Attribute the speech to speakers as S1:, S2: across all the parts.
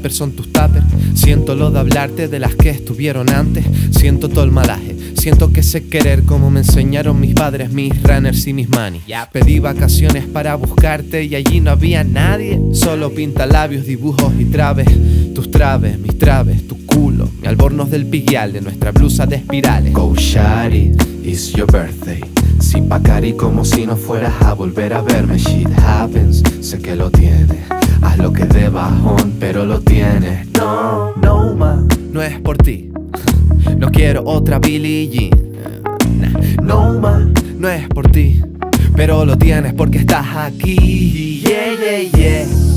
S1: rappers son tus tuppers. Siento lo de hablarte de las que estuvieron antes. Siento todo el malaje. Siento que sé querer como me enseñaron mis padres, mis runners y mis manis. Pedí vacaciones para buscarte y allí no había nadie. Solo pinta labios, dibujos y traves. Tus traves, mis traves, tu culo. Mi albornoz del piguial de nuestra blusa de espirales.
S2: Go shawty, it's your birthday. Sin Bacari como si no fueras a volver a verme. Shit happens, sé que lo tienes. Haz lo que de bajón, pero lo tienes. No, no ma,
S1: No es por ti. No quiero otra Billie Jean.
S2: no ma.
S1: No es por ti. Pero lo tienes porque estás aquí. Yeah, yeah, yeah.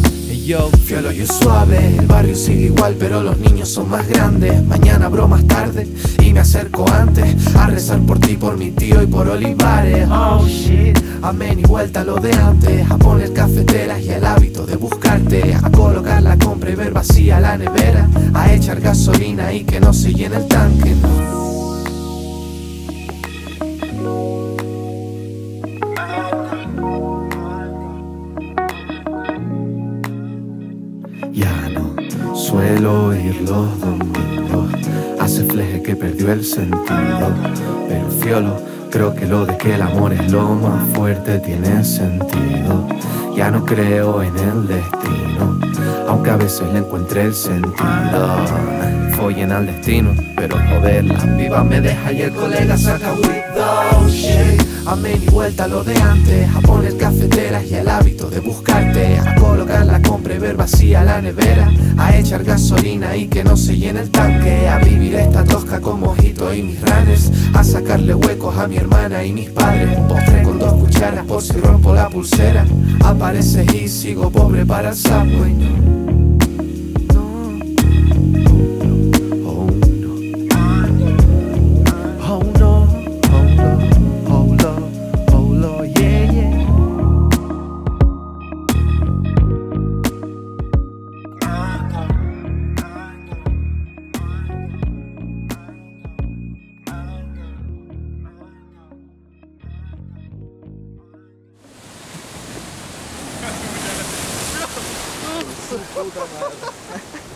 S1: Yo.
S2: Fiolo y es suave, el barrio sigue igual, pero los niños son más grandes. Mañana abro más tarde y me acerco antes a rezar por ti, por mi tío y por Olivares. Oh shit, amén y vuelta lo de antes, a poner cafeteras y el hábito de buscarte, a colocar la compra y ver vacía la nevera, a echar gasolina y que no se llene el tanque. Ya no suelo oír los domingos. Hace fleje que perdió el sentido. Pero fiolo, creo que lo de que el amor es lo más fuerte tiene sentido. Ya no creo en el destino, aunque a veces le encuentre el sentido. Follen al destino, pero joder, la viva me deja y el colega saca shit. Amén y vuelta lo de antes, a poner cafeteras y el hábito de buscarte, a colocar la compra y ver vacía la nevera, a echar gasolina y que no se llene el tanque, a vivir esta tosca con mojito y mis ranes, a sacarle huecos a mi hermana y mis padres, un postre con dos cucharas por si rompo la pulsera, apareces y sigo pobre para el subway.
S3: Tudo danado.